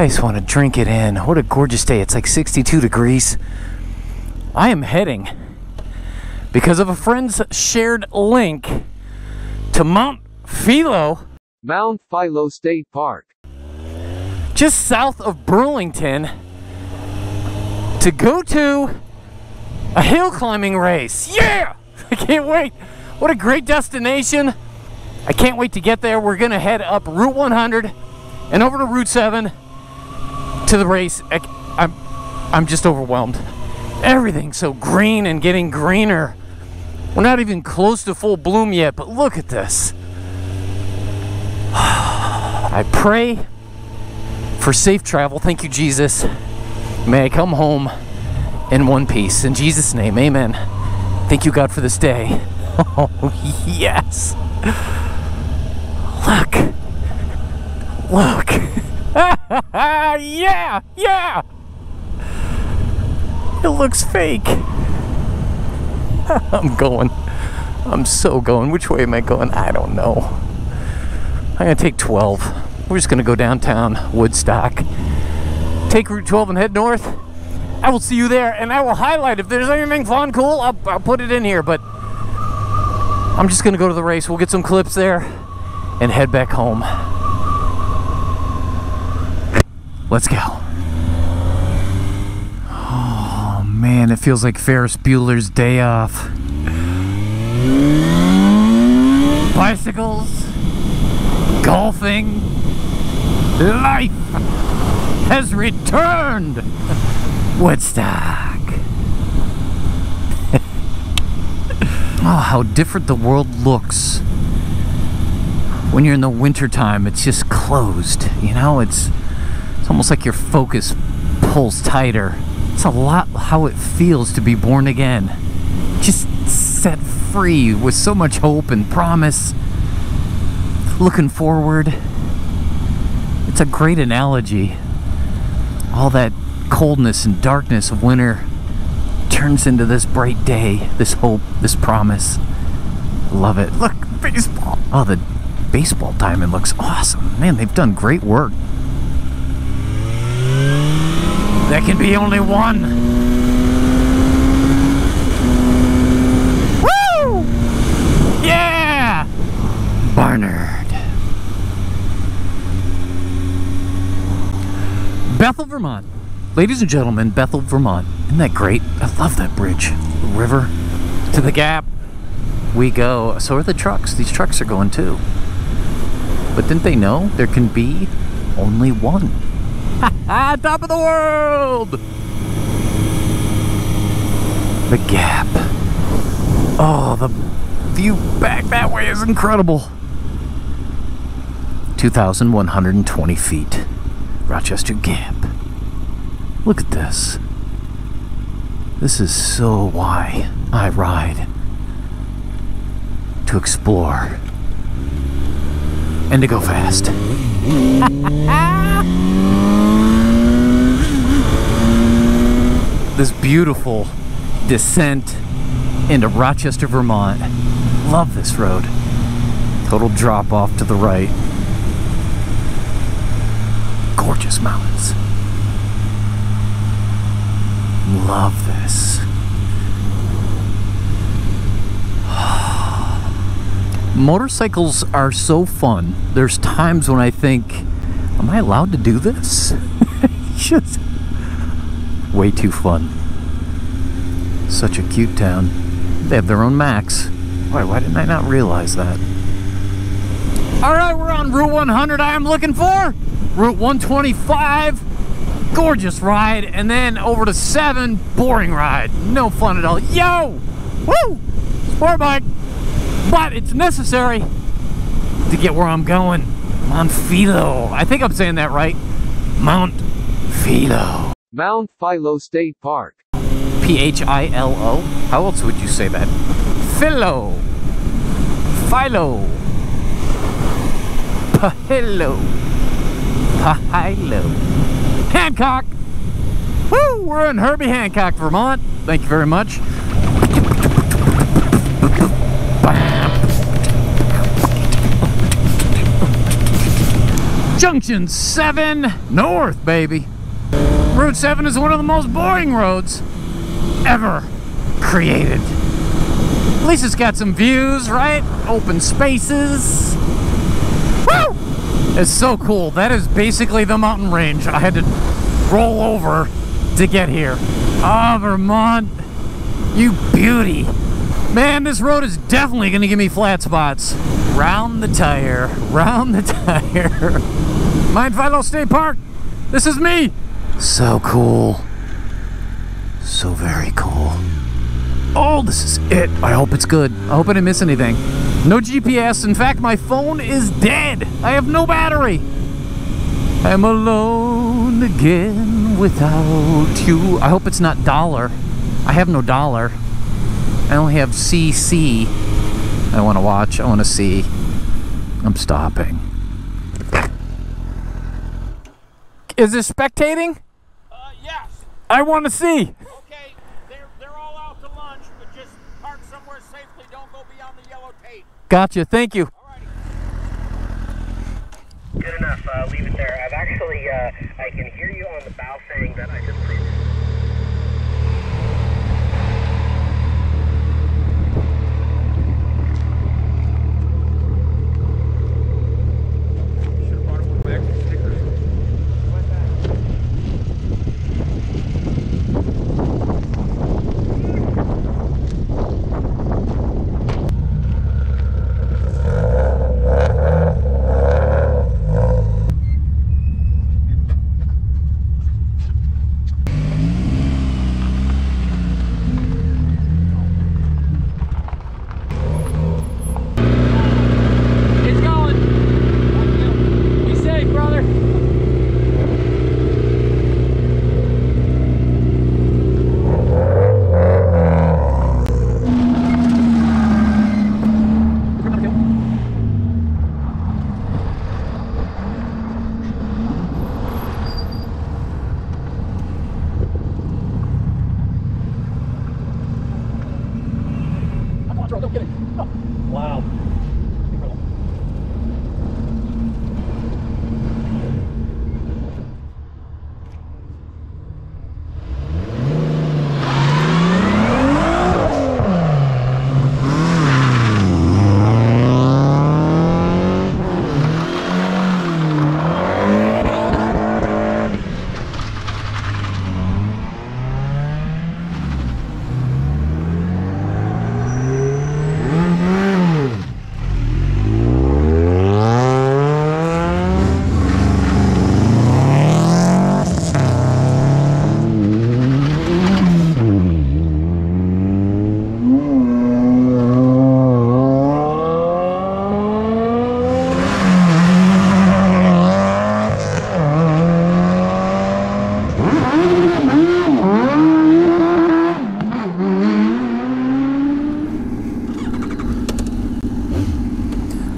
I just want to drink it in. What a gorgeous day. It's like 62 degrees. I am heading because of a friend's shared link to Mount Philo, Mount Philo State Park. just south of Burlington, to go to a hill climbing race. Yeah! I can't wait. What a great destination. I can't wait to get there. We're going to head up Route 100 and over to Route 7 to the race. I, I'm, I'm just overwhelmed. Everything's so green and getting greener. We're not even close to full bloom yet, but look at this. I pray for safe travel. Thank you, Jesus. May I come home in one piece. In Jesus' name, amen. Thank you, God, for this day. Oh, yes. Look. Look. Yeah, yeah. It looks fake. I'm going. I'm so going. Which way am I going? I don't know. I'm to take 12. We're just to go downtown Woodstock. Take Route 12 and head north. I will see you there, and I will highlight if there's anything fun, cool. I'll, I'll put it in here, but I'm just gonna go to the race. We'll get some clips there and head back home. Let's go. Oh man, it feels like Ferris Bueller's day off. Bicycles, golfing, life has returned. Woodstock. oh, how different the world looks when you're in the wintertime. It's just closed, you know? It's it's almost like your focus pulls tighter. It's a lot how it feels to be born again. Just set free with so much hope and promise. Looking forward. It's a great analogy. All that coldness and darkness of winter turns into this bright day, this hope, this promise. Love it. Look, baseball. Oh, the baseball diamond looks awesome. Man, they've done great work. There can be only one. Woo! Yeah! Barnard. Bethel, Vermont. Ladies and gentlemen, Bethel, Vermont. Isn't that great? I love that bridge. The river to the gap. We go. So are the trucks. These trucks are going too. But didn't they know there can be only one? Top of the world! The gap. Oh, the view back that way is incredible. 2,120 feet. Rochester Gap. Look at this. This is so why I ride. To explore. And to go fast. this beautiful descent into Rochester, Vermont. Love this road. Total drop off to the right. Gorgeous mountains. Love this. Motorcycles are so fun. There's times when I think, am I allowed to do this? Just way too fun. Such a cute town. They have their own Max. Why, why didn't I not realize that? All right, we're on Route 100 I am looking for. Route 125, gorgeous ride. And then over to 7, boring ride. No fun at all. Yo! Woo! Sport bike. But it's necessary to get where I'm going. Mount Philo. I think I'm saying that right. Mount Philo. Mount Philo State Park. P H I L O. How else would you say that? Philo. Philo. Pahilo. Pahilo. Hancock. Woo! We're in Herbie Hancock, Vermont. Thank you very much. Junction 7 North, baby. Route 7 is one of the most boring roads ever created. At least it's got some views, right? Open spaces. Woo! It's so cool. That is basically the mountain range I had to roll over to get here. Ah, Vermont, you beauty. Man, this road is definitely going to give me flat spots. Round the tire, round the tire. Mind Philo State Park, this is me. So cool. So very cool. Oh, this is it. I hope it's good. I hope I didn't miss anything. No GPS. In fact, my phone is dead. I have no battery. I'm alone again without you. I hope it's not dollar. I have no dollar. I only have CC. I want to watch. I want to see. I'm stopping. Is this spectating? Yes. I want to see. Okay. They're they're all out to lunch, but just park somewhere safely. Don't go beyond the yellow tape. Gotcha. Thank you. Alrighty. Good enough. Uh, leave it there. I've actually, uh, I can hear you on the bow saying that I just proved.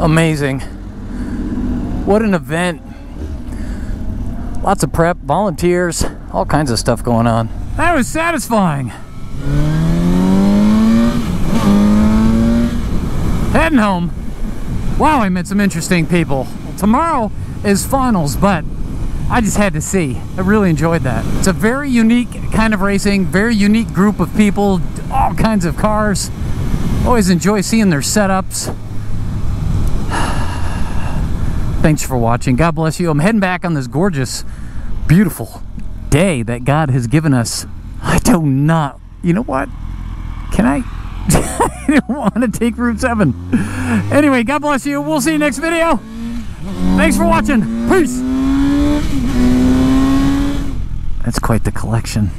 Amazing. What an event. Lots of prep, volunteers, all kinds of stuff going on. That was satisfying. Heading home. Wow, I met some interesting people. Tomorrow is finals, but I just had to see. I really enjoyed that. It's a very unique kind of racing, very unique group of people, all kinds of cars. Always enjoy seeing their setups. Thanks for watching. God bless you. I'm heading back on this gorgeous, beautiful day that God has given us. I do not, you know what? Can I? I don't want to take Route 7. Anyway, God bless you. We'll see you next video. Thanks for watching. Peace. That's quite the collection.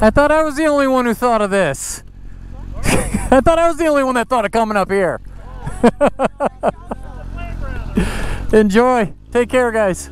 I thought I was the only one who thought of this. I thought I was the only one that thought of coming up here. Enjoy. Take care, guys.